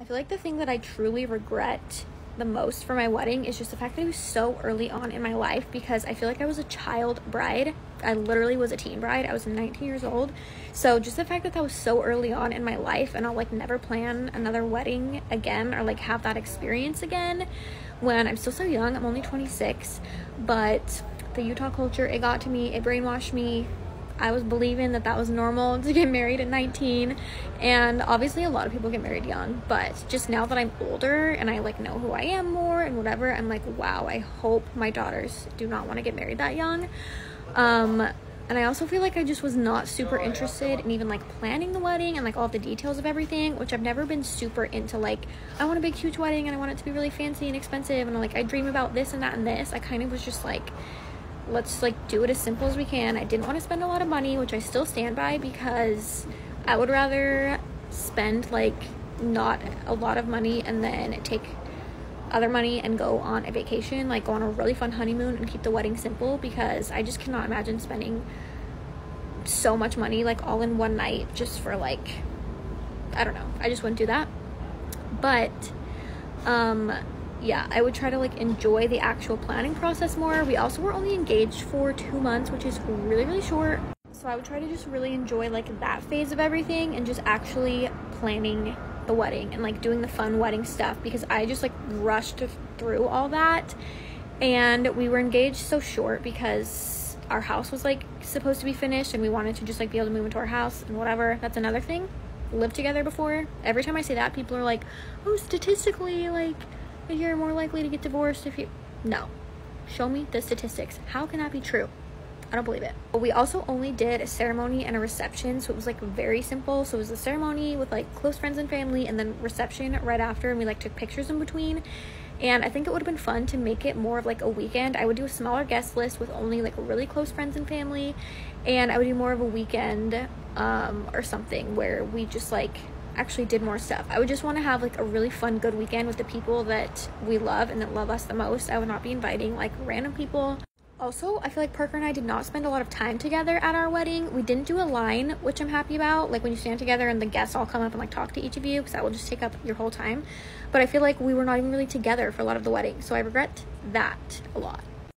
I feel like the thing that I truly regret the most for my wedding is just the fact that it was so early on in my life because I feel like I was a child bride. I literally was a teen bride. I was 19 years old. So just the fact that that was so early on in my life and I'll like never plan another wedding again or like have that experience again when I'm still so young. I'm only 26, but the Utah culture, it got to me, it brainwashed me I was believing that that was normal to get married at 19 and obviously a lot of people get married young but just now that I'm older and I like know who I am more and whatever I'm like wow I hope my daughters do not want to get married that young um and I also feel like I just was not super interested in even like planning the wedding and like all the details of everything, which I've never been super into. Like, I want a big, huge wedding and I want it to be really fancy and expensive. And like, I dream about this and that and this. I kind of was just like, let's like do it as simple as we can. I didn't want to spend a lot of money, which I still stand by because I would rather spend like not a lot of money and then take other money and go on a vacation, like go on a really fun honeymoon and keep the wedding simple because I just cannot imagine spending so much money like all in one night just for like I don't know. I just wouldn't do that. But um yeah, I would try to like enjoy the actual planning process more. We also were only engaged for two months, which is really, really short. So I would try to just really enjoy like that phase of everything and just actually planning the wedding and like doing the fun wedding stuff because I just like rushed through all that. And we were engaged so short because our house was like supposed to be finished and we wanted to just like be able to move into our house and whatever. That's another thing. Lived together before. Every time I say that, people are like, oh, statistically, like, you're more likely to get divorced if you. No. Show me the statistics. How can that be true? I don't believe it. But we also only did a ceremony and a reception, so it was like very simple. So it was a ceremony with like close friends and family, and then reception right after, and we like took pictures in between. And I think it would have been fun to make it more of like a weekend. I would do a smaller guest list with only like really close friends and family, and I would do more of a weekend um, or something where we just like actually did more stuff. I would just want to have like a really fun, good weekend with the people that we love and that love us the most. I would not be inviting like random people. Also, I feel like Parker and I did not spend a lot of time together at our wedding. We didn't do a line, which I'm happy about. Like when you stand together and the guests all come up and like talk to each of you, because that will just take up your whole time. But I feel like we were not even really together for a lot of the wedding. So I regret that a lot.